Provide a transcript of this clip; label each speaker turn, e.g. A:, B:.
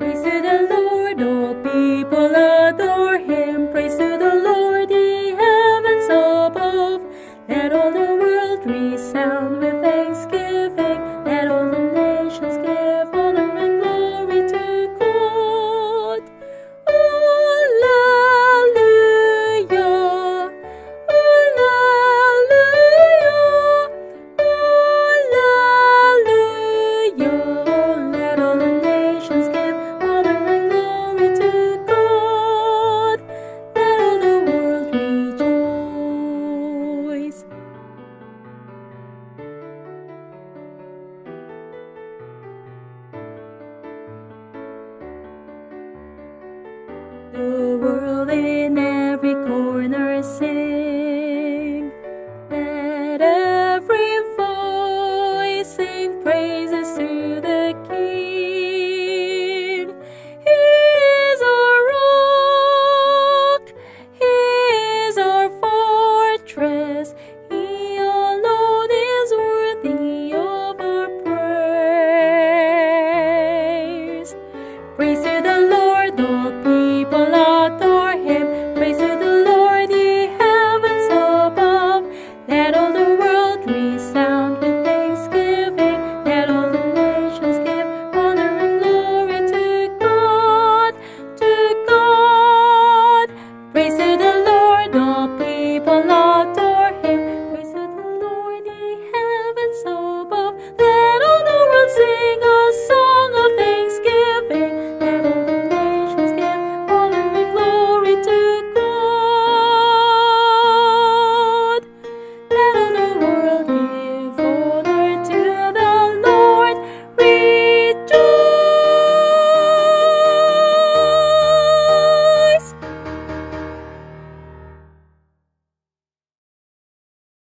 A: Praise to the Lord, all people The world in every corner sing. Let every voice sing praises to the King. He is our rock, He is our fortress. He alone is worthy of our praise. Praise to the Lord, chocolate.